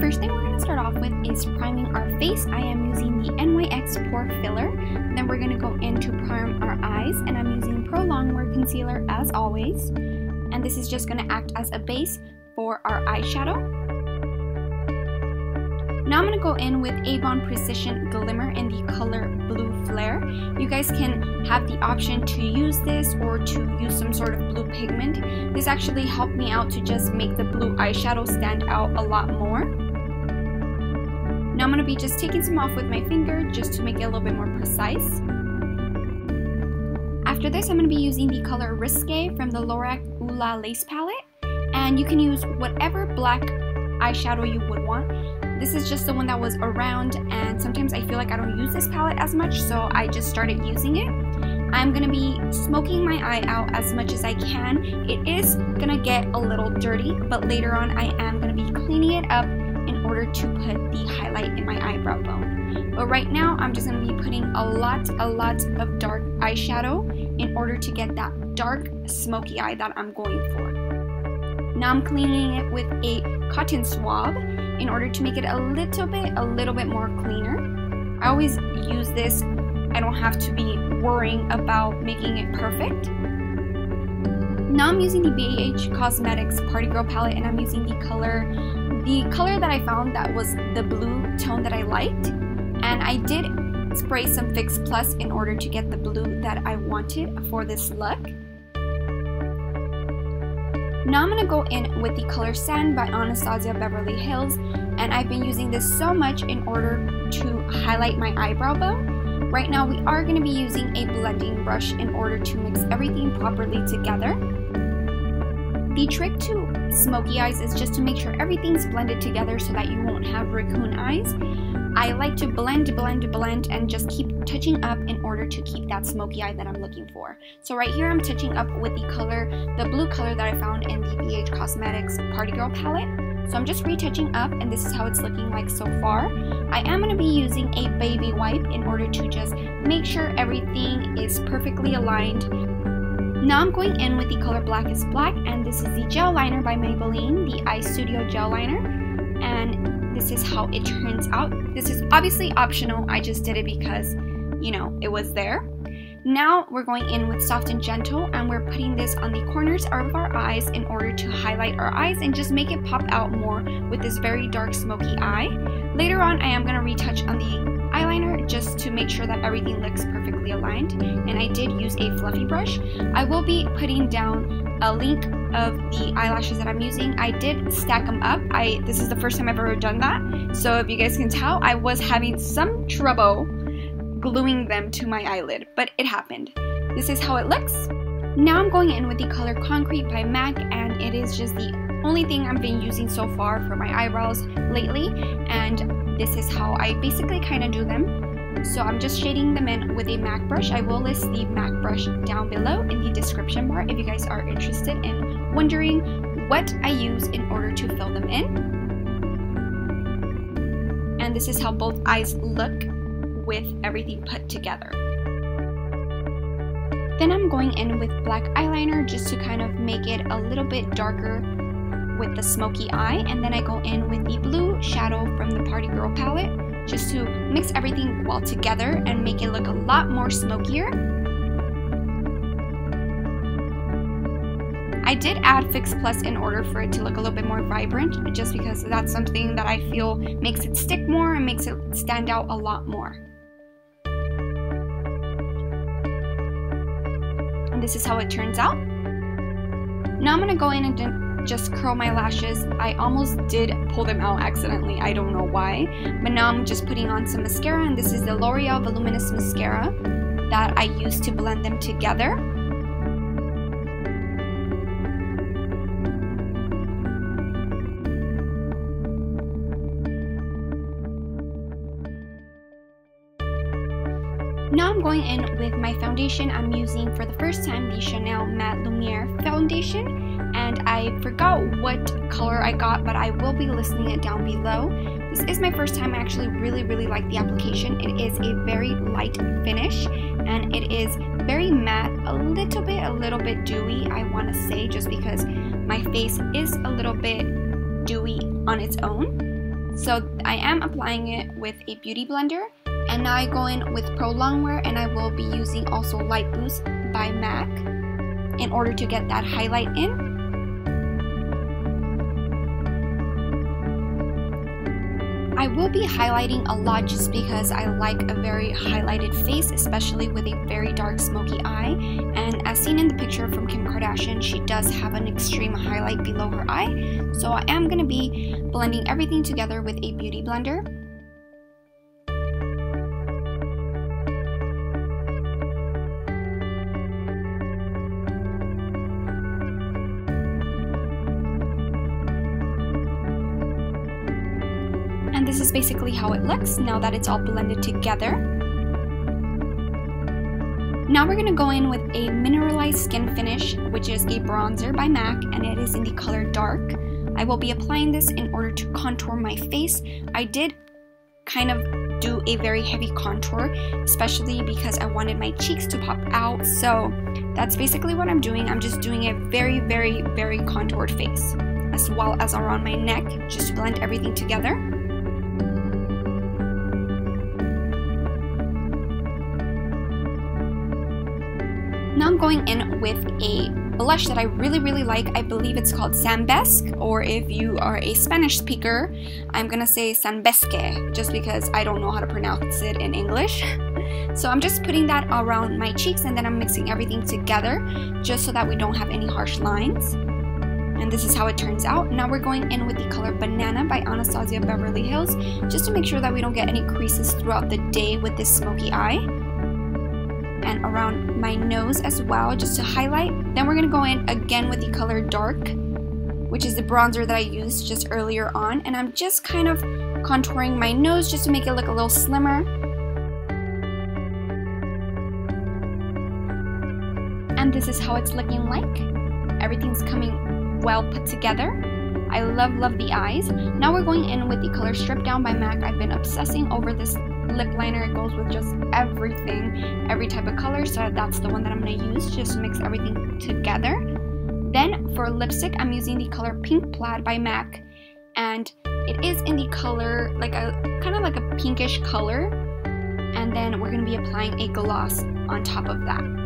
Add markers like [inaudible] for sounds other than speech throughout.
First thing we're going to start off with is priming our face. I am using the NYX Pore Filler. Then we're going to go in to prime our eyes, and I'm using Pro Longwear Concealer as always. And this is just going to act as a base for our eyeshadow. Now I'm going to go in with Avon Precision Glimmer in the color Blue Flare. You guys can have the option to use this or to use some sort of blue pigment. This actually helped me out to just make the blue eyeshadow stand out a lot more. Now I'm going to be just taking some off with my finger just to make it a little bit more precise. After this, I'm going to be using the color Risque from the Lorac Ula Lace Palette. And you can use whatever black eyeshadow you would want. This is just the one that was around and sometimes I feel like I don't use this palette as much so I just started using it. I'm going to be smoking my eye out as much as I can. It is going to get a little dirty but later on I am going to be cleaning it up order to put the highlight in my eyebrow bone. But right now I'm just going to be putting a lot, a lot of dark eyeshadow in order to get that dark smoky eye that I'm going for. Now I'm cleaning it with a cotton swab in order to make it a little bit, a little bit more cleaner. I always use this. I don't have to be worrying about making it perfect. Now I'm using the BH Cosmetics Party Girl palette and I'm using the color, the color that I found that was the blue tone that I liked. And I did spray some Fix Plus in order to get the blue that I wanted for this look. Now I'm going to go in with the color Sand by Anastasia Beverly Hills and I've been using this so much in order to highlight my eyebrow bone. Right now we are going to be using a blending brush in order to mix everything properly together. The trick to smoky eyes is just to make sure everything's blended together so that you won't have raccoon eyes. I like to blend, blend, blend, and just keep touching up in order to keep that smoky eye that I'm looking for. So right here, I'm touching up with the color, the blue color that I found in the BH Cosmetics Party Girl palette. So I'm just retouching up and this is how it's looking like so far. I am going to be using a baby wipe in order to just make sure everything is perfectly aligned. Now I'm going in with the color Blackest Black and this is the gel liner by Maybelline, the Eye Studio gel liner. And this is how it turns out. This is obviously optional. I just did it because, you know, it was there. Now we're going in with Soft and Gentle and we're putting this on the corners of our eyes in order to highlight our eyes and just make it pop out more with this very dark smoky eye. Later on, I am going to retouch on the make sure that everything looks perfectly aligned and I did use a fluffy brush. I will be putting down a link of the eyelashes that I'm using. I did stack them up. I This is the first time I've ever done that. So if you guys can tell, I was having some trouble gluing them to my eyelid, but it happened. This is how it looks. Now I'm going in with the color Concrete by MAC and it is just the only thing I've been using so far for my eyebrows lately and this is how I basically kind of do them. So I'm just shading them in with a MAC brush. I will list the MAC brush down below in the description bar if you guys are interested in wondering what I use in order to fill them in. And this is how both eyes look with everything put together. Then I'm going in with black eyeliner just to kind of make it a little bit darker with the smoky eye. And then I go in with the blue shadow from the Party Girl palette just to mix everything well together and make it look a lot more smokier. I did add Fix Plus in order for it to look a little bit more vibrant, just because that's something that I feel makes it stick more and makes it stand out a lot more. And this is how it turns out. Now I'm going to go in and just curl my lashes. I almost did pull them out accidentally. I don't know why. But now I'm just putting on some mascara and this is the L'Oreal Voluminous Mascara that I use to blend them together. Now I'm going in with my foundation. I'm using for the first time the Chanel Matte Lumiere foundation and I forgot what color I got, but I will be listing it down below. This is my first time I actually really, really like the application. It is a very light finish, and it is very matte, a little bit, a little bit dewy, I want to say, just because my face is a little bit dewy on its own. So I am applying it with a beauty blender, And now I go in with Pro Longwear and I will be using also Light Boost by MAC in order to get that highlight in. I will be highlighting a lot just because I like a very highlighted face, especially with a very dark smoky eye. And as seen in the picture from Kim Kardashian, she does have an extreme highlight below her eye. So I am going to be blending everything together with a beauty blender. This is basically how it looks now that it's all blended together. Now we're going to go in with a mineralized skin finish, which is a bronzer by MAC, and it is in the color dark. I will be applying this in order to contour my face. I did kind of do a very heavy contour, especially because I wanted my cheeks to pop out. So that's basically what I'm doing. I'm just doing a very, very, very contoured face, as well as around my neck, just to blend everything together. Now I'm going in with a blush that I really really like. I believe it's called Sambesque, or if you are a Spanish speaker, I'm gonna say Sanbesque just because I don't know how to pronounce it in English. [laughs] So I'm just putting that around my cheeks and then I'm mixing everything together just so that we don't have any harsh lines. And this is how it turns out. Now we're going in with the color Banana by Anastasia Beverly Hills just to make sure that we don't get any creases throughout the day with this smoky eye and around my nose as well just to highlight. Then we're going to go in again with the color Dark, which is the bronzer that I used just earlier on. And I'm just kind of contouring my nose just to make it look a little slimmer. And this is how it's looking like. Everything's coming well put together. I love, love the eyes. Now we're going in with the color Strip Down by MAC. I've been obsessing over this lip liner. It goes with just everything, every type of color. So that's the one that I'm going to use just mix everything together. Then for lipstick, I'm using the color Pink Plaid by MAC. And it is in the color, like a kind of like a pinkish color. And then we're going to be applying a gloss on top of that.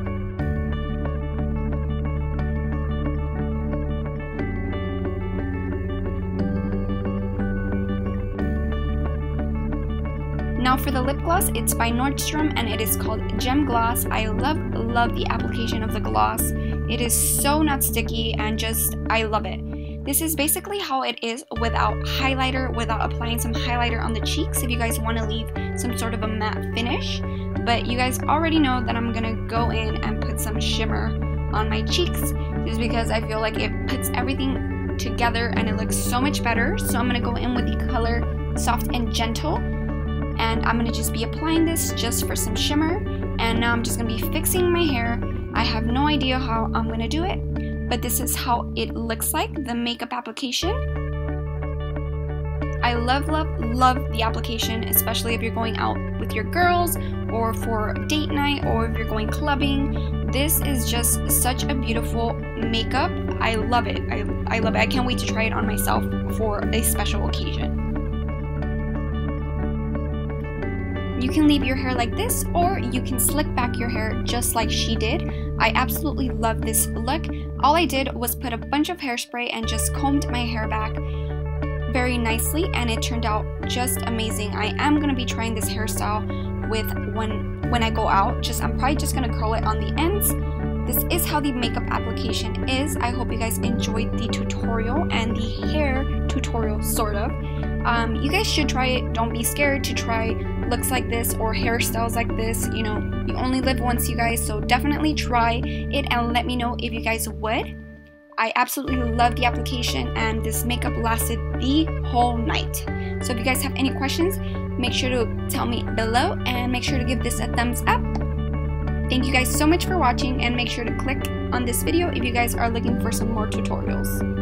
Now for the lip gloss, it's by Nordstrom and it is called Gem Gloss. I love, love the application of the gloss. It is so not sticky and just, I love it. This is basically how it is without highlighter, without applying some highlighter on the cheeks if you guys want to leave some sort of a matte finish. But you guys already know that I'm going to go in and put some shimmer on my cheeks just because I feel like it puts everything together and it looks so much better. So I'm going to go in with the color Soft and Gentle and I'm gonna just be applying this just for some shimmer. And now I'm just gonna be fixing my hair. I have no idea how I'm gonna do it but this is how it looks like the makeup application. I love love love the application especially if you're going out with your girls or for date night or if you're going clubbing. This is just such a beautiful makeup. I love it. I, I love it. I can't wait to try it on myself for a special occasion You can leave your hair like this or you can slick back your hair just like she did. I absolutely love this look. All I did was put a bunch of hairspray and just combed my hair back very nicely and it turned out just amazing. I am going to be trying this hairstyle with when when I go out. Just I'm probably just going to curl it on the ends. This is how the makeup application is. I hope you guys enjoyed the tutorial and the hair tutorial sort of. Um, you guys should try it. Don't be scared to try looks like this or hairstyles like this. You know, you only live once, you guys, so definitely try it and let me know if you guys would. I absolutely love the application and this makeup lasted the whole night. So if you guys have any questions, make sure to tell me below and make sure to give this a thumbs up. Thank you guys so much for watching and make sure to click on this video if you guys are looking for some more tutorials.